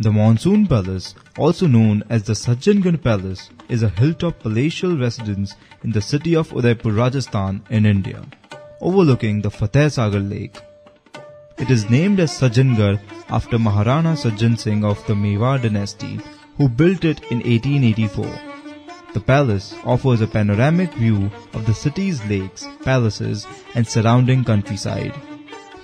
The Monsoon Palace, also known as the Sajjangarh Palace, is a hilltop palatial residence in the city of Udaipur, Rajasthan in India, overlooking the Fateh Sagar Lake. It is named as Sajjangarh after Maharana Sajjan Singh of the Mewar dynasty, who built it in 1884. The palace offers a panoramic view of the city's lakes, palaces and surrounding countryside.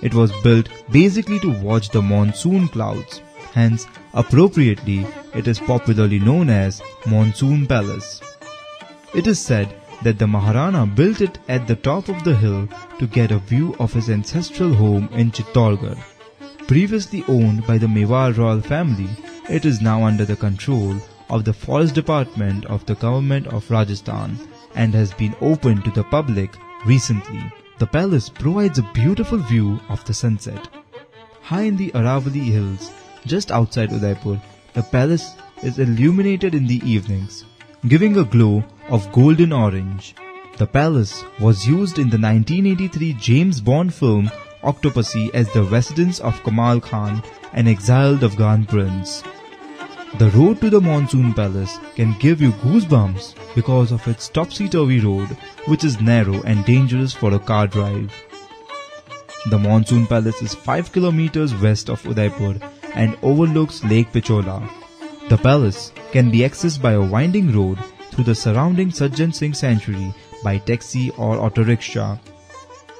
It was built basically to watch the monsoon clouds. Hence, appropriately, it is popularly known as Monsoon Palace. It is said that the Maharana built it at the top of the hill to get a view of his ancestral home in Chittorgarh. Previously owned by the Mewar royal family, it is now under the control of the Forest Department of the Government of Rajasthan and has been opened to the public recently. The palace provides a beautiful view of the sunset. High in the Aravalli hills, just outside Udaipur, the palace is illuminated in the evenings, giving a glow of golden orange. The palace was used in the 1983 James Bond film Octopussy as the residence of Kamal Khan, an exiled Afghan prince. The road to the Monsoon Palace can give you goosebumps because of its topsy-turvy road, which is narrow and dangerous for a car drive. The Monsoon Palace is 5 kilometers west of Udaipur and overlooks Lake Pichola. The palace can be accessed by a winding road through the surrounding Sajjan Singh Sanctuary by taxi or auto rickshaw.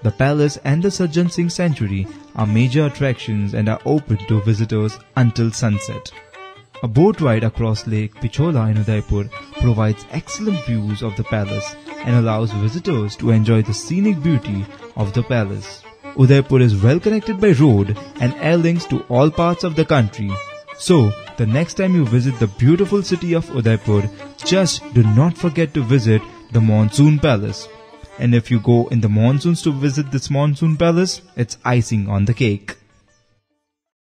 The palace and the Sajjan Singh Sanctuary are major attractions and are open to visitors until sunset. A boat ride across Lake Pichola in Udaipur provides excellent views of the palace and allows visitors to enjoy the scenic beauty of the palace. Udaipur is well connected by road and air links to all parts of the country. So, the next time you visit the beautiful city of Udaipur, just do not forget to visit the Monsoon Palace. And if you go in the monsoons to visit this Monsoon Palace, it's icing on the cake.